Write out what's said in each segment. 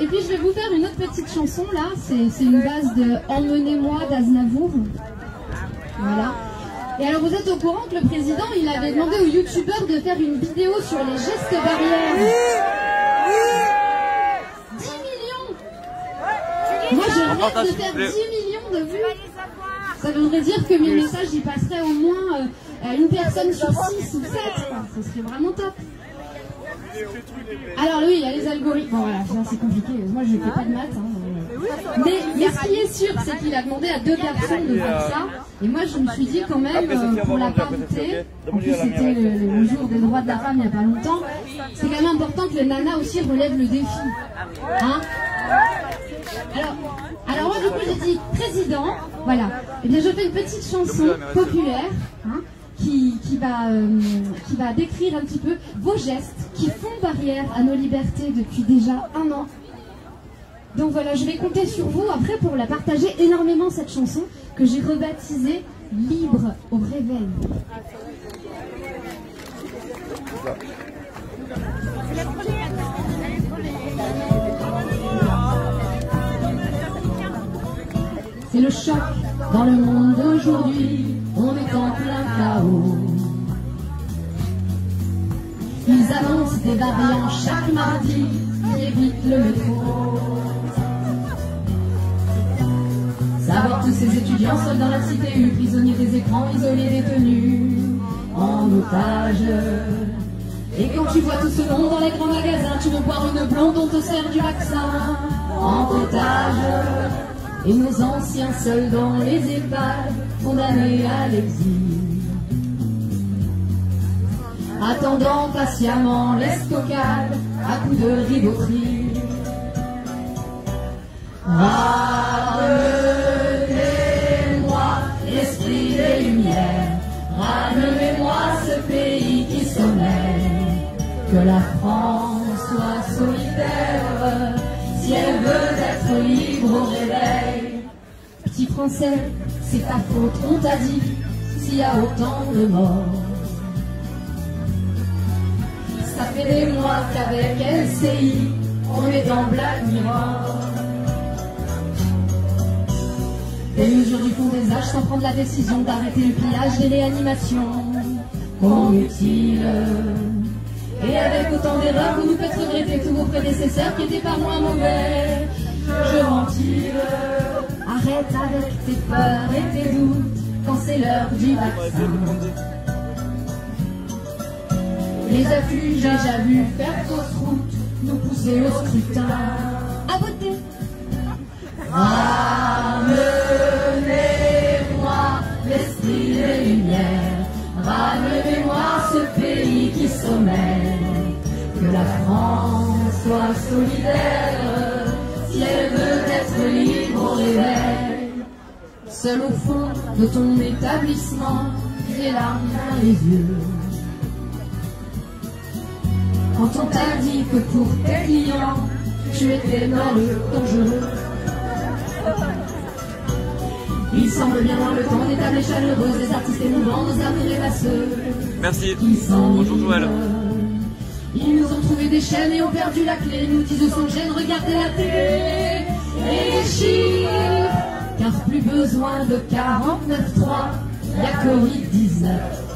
Et puis je vais vous faire une autre petite chanson là. C'est une base de Emmenez-moi d'Aznavour. Voilà. Et alors vous êtes au courant que le président, il avait demandé aux youtubeurs de faire une vidéo sur les gestes barrières. 10 millions Moi je rêve de faire 10 millions de vues. Ça voudrait dire que mes messages y passeraient au moins euh, à une personne sur 6 ou 7. Ce serait vraiment top. Alors oui, il y a les algorithmes. Bon voilà, c'est compliqué. Moi je ne fais pas de maths. Hein. Mais, mais, ce qui est sûr, c'est qu'il a demandé à deux personnes de faire ça. Et moi je me suis dit quand même, euh, pour la parité, en plus c'était le, jour des droits de la femme il n'y a pas longtemps, c'est quand même important que les nanas aussi relèvent le défi. Hein? Alors, alors moi du coup j'ai dit président, voilà. Et eh bien je fais une petite chanson populaire. Hein, qui, qui, va, euh, qui va décrire un petit peu vos gestes qui font barrière à nos libertés depuis déjà un an. Donc voilà, je vais compter sur vous après pour la partager énormément cette chanson que j'ai rebaptisée Libre au réveil. C'est le choc dans le monde d'aujourd'hui, on est en plein chaos. Ils annoncent des variants chaque mardi qui évitent le métro. Savoir tous ces étudiants seuls dans la cité, prisonniers des écrans, isolés, détenus, en otage. Et quand tu vois tout ce monde dans les grands magasins, tu veux boire une blonde, on te sert du vaccin en otage et nos anciens seuls dans les EHPAD, condamnés à l'exil. Attendant patiemment l'estocade à coups de riboterie. Ramenez-moi l'esprit des lumières, ramenez-moi ce pays qui sommeille, que la France soit solidaire si elle veut être libre au réveil. Petit français, c'est ta faute, on t'a dit, s'il y a autant de morts. Ça fait des mois qu'avec LCI, on est dans Black Mirror. Des mesures du fond des âges sans prendre la décision d'arrêter le pillage des réanimations. Inutile. Et avec autant d'erreurs, vous nous faites regretter tous vos prédécesseurs qui étaient pas moins mauvais. Je ventile. Arrête avec tes peurs et tes doutes quand c'est l'heure du vaccin. Les afflux, j'ai déjà vu faire fausse route, nous pousser au scrutin. À voter. Ramenez-moi l'esprit des lumières, ramenez-moi ce pays qui sommeille, que la France soit solidaire, si elle veut être libre au réveil. Seul au fond de ton établissement, j'ai larmes dans les yeux. Quand on t'a dit que pour tes clients, tu étais le dangereux. Il semble bien dans le temps des tables chaleureuses, des artistes émouvants, nos amours et masseux. Merci. Bonjour Joël. Ils nous ont trouvé des chaînes et ont perdu la clé. Nous disent sans gêne, regardez la télé. Et les chiffres, car plus besoin de 49.3, la Covid-19.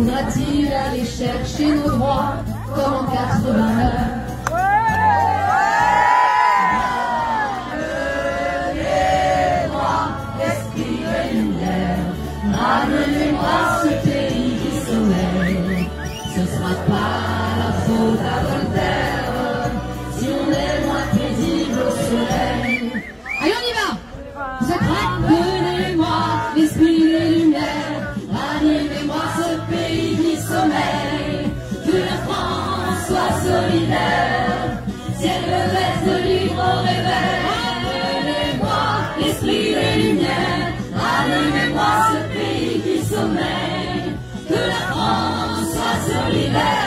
Faudra-t-il aller chercher nos droits comme en 89 ramenez-moi ce pays que la France soit solidaire,